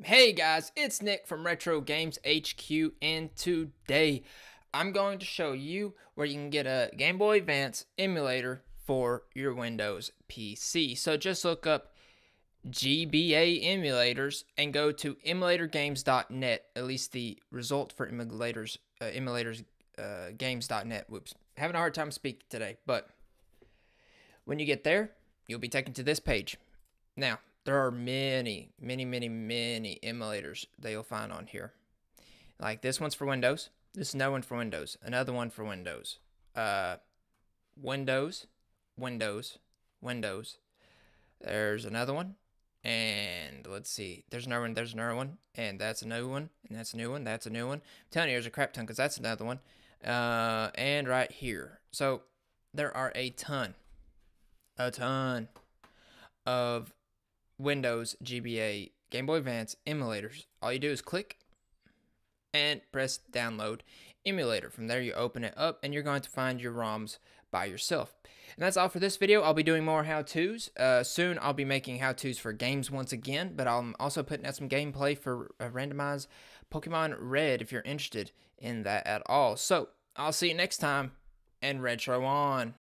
Hey guys, it's Nick from Retro Games HQ, and today I'm going to show you where you can get a Game Boy Advance emulator for your Windows PC. So just look up GBA emulators and go to emulatorgames.net, at least the result for emulators, uh, emulators uh, games.net. Whoops, having a hard time speaking today, but when you get there, you'll be taken to this page. Now, there are many, many, many, many emulators that you'll find on here. Like this one's for Windows. This is no one for Windows. Another one for Windows. Uh, Windows, Windows, Windows. There's another one. And let's see. There's another one. There's another one. And that's a new one. And that's a new one. That's a new one. I'm telling you, there's a crap ton because that's another one. Uh, and right here. So there are a ton, a ton of Windows GBA Game Boy Advance emulators. All you do is click and press download emulator. From there, you open it up and you're going to find your ROMs by yourself. And that's all for this video. I'll be doing more how-tos. Uh, soon, I'll be making how-tos for games once again, but I'm also putting out some gameplay for uh, randomized Pokemon Red if you're interested in that at all. So, I'll see you next time, and Retro on!